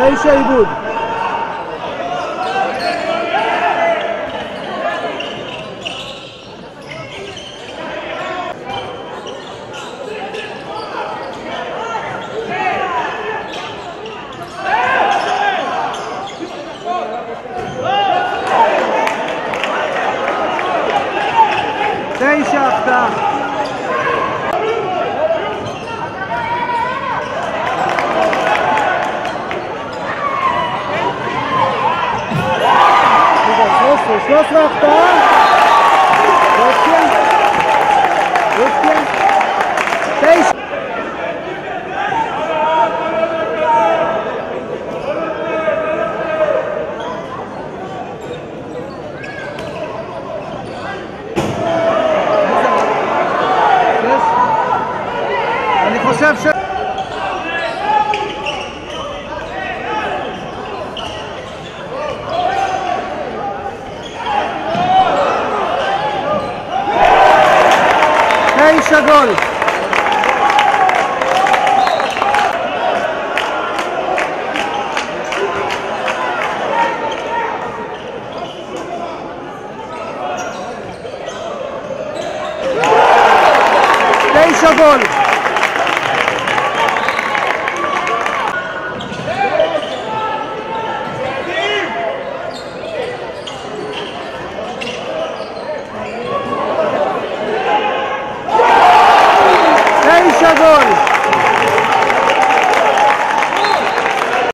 É isso aí, Budo. Tem, Shakhtar! Schluss, Schluss noch da. Rückchen. Rückchen. Face. Chef, chef. another goal. Deixa goal.